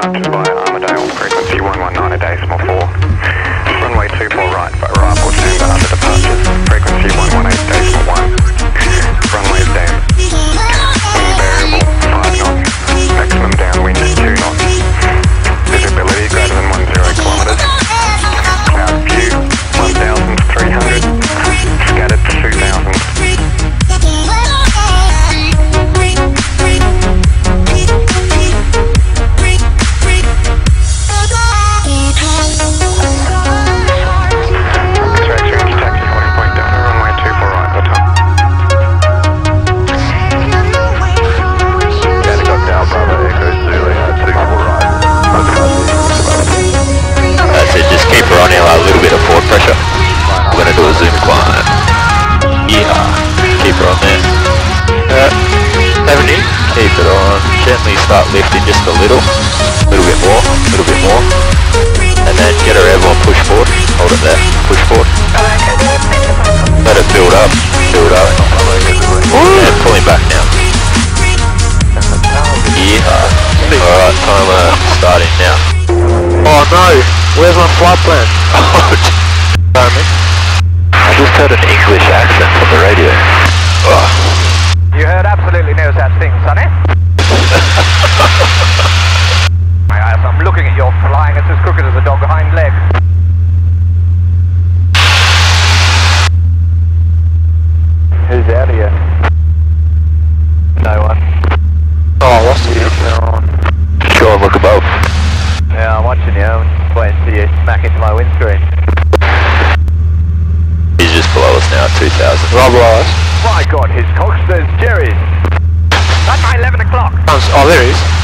Hunter Biden. On, gently start lifting just a little, a little bit more, a little bit more, and then get her everyone push forward, hold it there, push forward. Let it build up, build up, and pulling back now. Yeah. Alright, timer starting now. Oh no, where's my flight plan? Oh, Sorry, mate. I just heard an English accent on the radio. Oh. You heard absolutely no such thing, Sonny. I'm looking at your flying. It's as crooked as a dog hind leg. Who's out here? No one. Oh, I lost you. Just go and look above. Yeah, I'm watching you. I'm just waiting to see you smack into my windscreen. He's just below us now at 2,000. Rob Ross. My God, his cox, there's Jerry's. That's my 11 o'clock. Oh, there he is.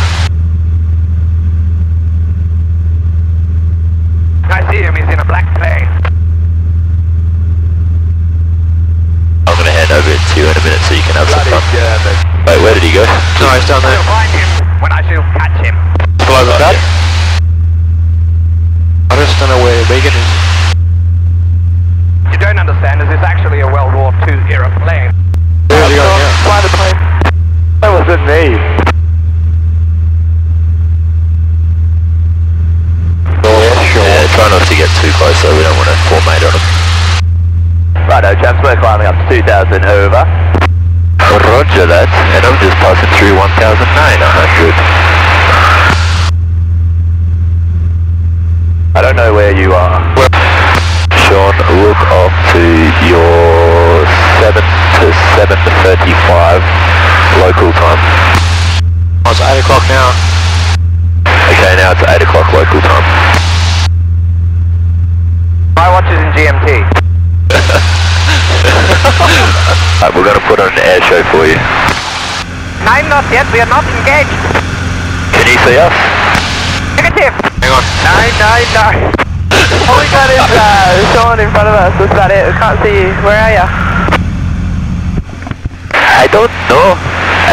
I see him. He's in a black plane. I'm gonna hand over to you in a minute so you can Bloody. German. Wait, where did he go? No, he's down there. I'll find him when I shall catch him. Below the Oh, pad. yeah. I just don't know where Regan is. You don't understand, is this actually a World War II era plane? Where's he going now? Fly the plane. That wasn't me. Oh, yeah, sure. Yeah, try not to get too close so we don't want to formate on him. Righto, chaps, we're climbing up to 2,000 over. Roger that, and I'm just passing through 1,900. I don't know where you are. Sean, look off to your 7 to 7.35 local time. Oh, it's 8 o'clock now. Okay, now it's 8 o'clock local time. My watch is in GMT. Right, we're going to put on an air show for you. Nine not yet, we are not engaged. Can you see us? Negative. Hang on. Nine, nine, nine. All we got is uh, someone in front of us. That's about it. We can't see you. Where are you? I don't know.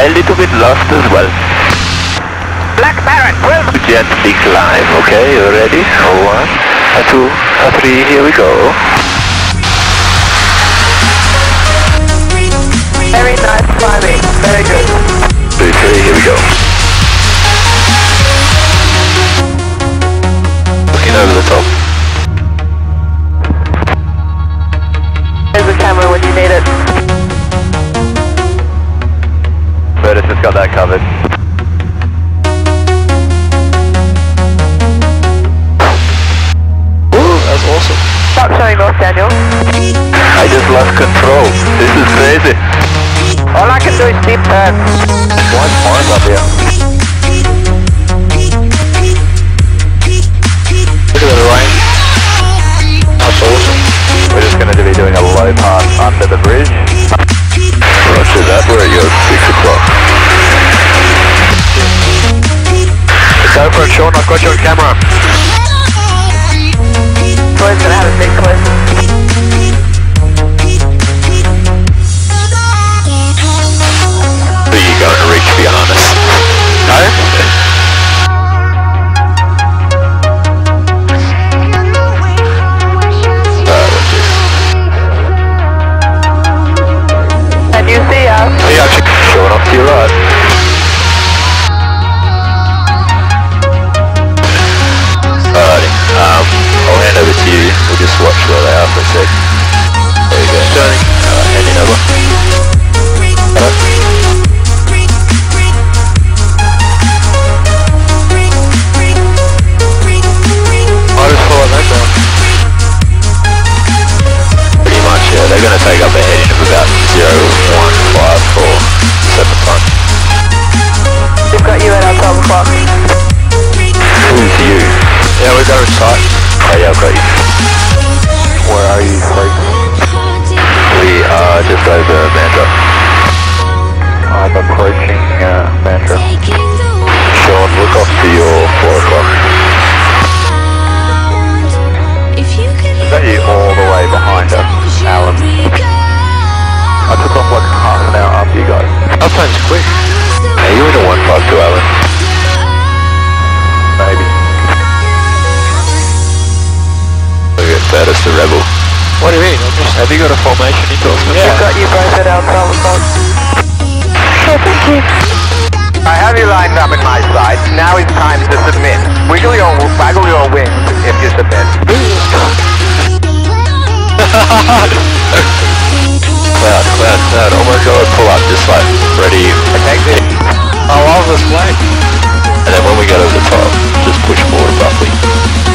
A little bit lost as well. Black Baron. Well, Gently climb, okay? You ready? A one, a two, a three, here we go. Very nice climbing. Very good. Two, three, here we go. Deep turn. One point up here. Look at the rain. That's awesome. We're just going to be doing a low pass under the bridge. Roger that, we're at your 6 o'clock. Go for Sean. I've got you on camera. Troy's going to have a big clip. Buenos Aires. Lined up in my sight. Now it's time to submit. Wiggle your, waggle your wings if you submit. Cloud, cloud, cloud. Oh my god, pull up, just like ready. Exit. Oh, I love this flag. And then when we get over the top, just push forward abruptly.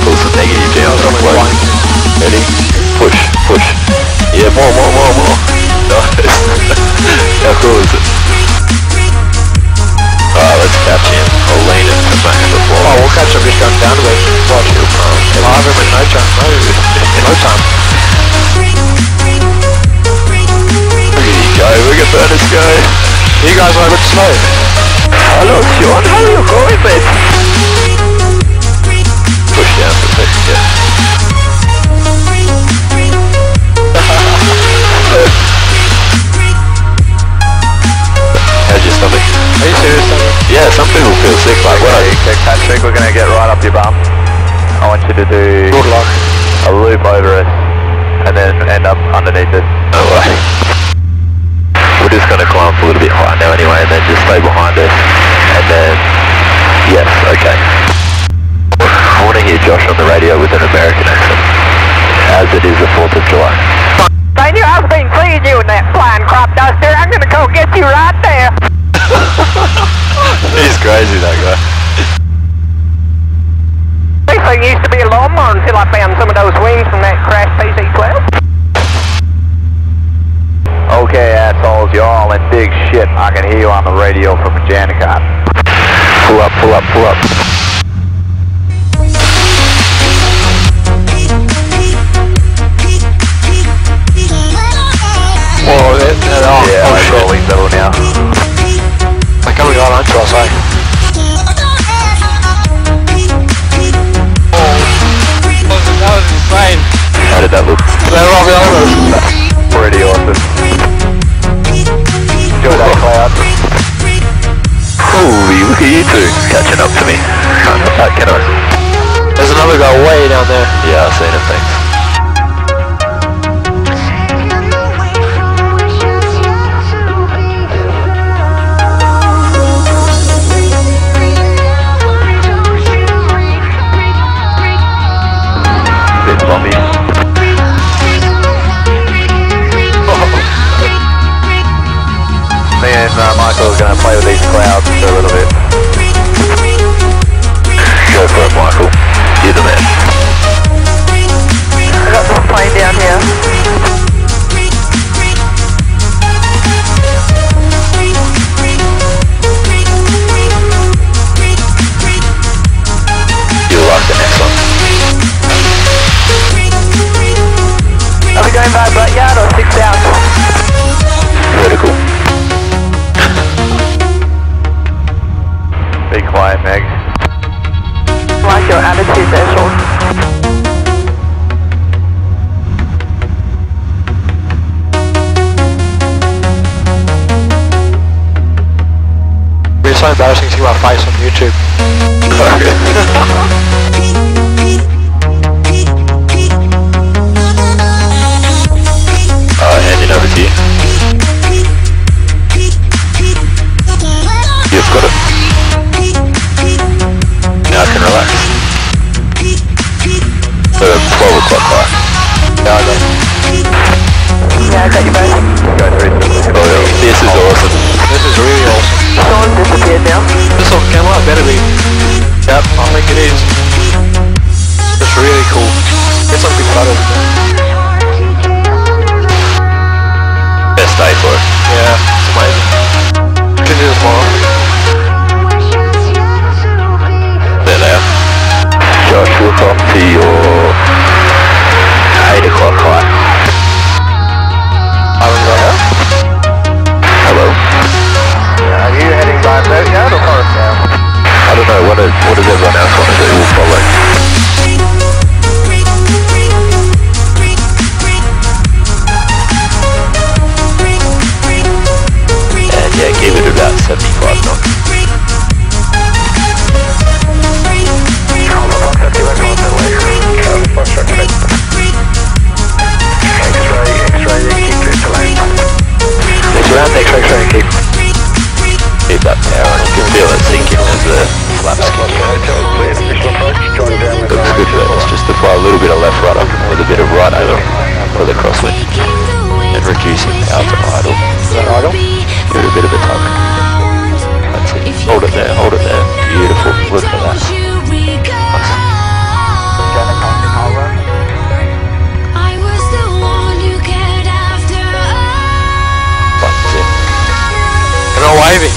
Pull some negative down on. Ready? Push, push. Yeah, more, more, more, Him. I'll lean him to the. Oh, we'll catch him just going down to it. Watch. I'll have him in no time. No, in no time. Look at you go, look at Berners go. You guys are a bit slow. Hello, Sean, how are you going, mate? Your bum. I want you to do Good luck. a loop over us and then end up underneath us. No way. We're just going to climb up a little bit higher now anyway, and then just stay behind us. And then, yes, okay. I want to hear Josh on the radio with an American accent, as it is the 4th of July. I knew I've been seeing you in that flying crop duster. I'm gonna go get you right there. He's crazy, that guy. This thing used to be a lawnmower until I found some of those wings from that crash PC-12. Okay, assholes, you're all in big shit. I can hear you on the radio from Jandakot. Pull up, pull up, pull up. Oh, it, it, oh, yeah, oh I'm shit. rolling though now. They're coming right onto us, eh? Did that? They're all the others. Pretty awesome. Enjoy that cloud. Holy, look at you two catching up to me. That, can I? There's another guy way down there. Yeah, I've seen it, thanks. I like your attitude there, Sean. It's so embarrassing to see my face on YouTube. with a bit of right over for the crosswind and reducing out to idle. idle. Give it a bit of a tug. That's it. Hold it there, hold it there. Beautiful. Look at that. Nice. Waving.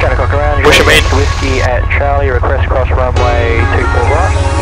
Got a cock around. Push him in. Whiskey at Charlie, request cross runway 24 right.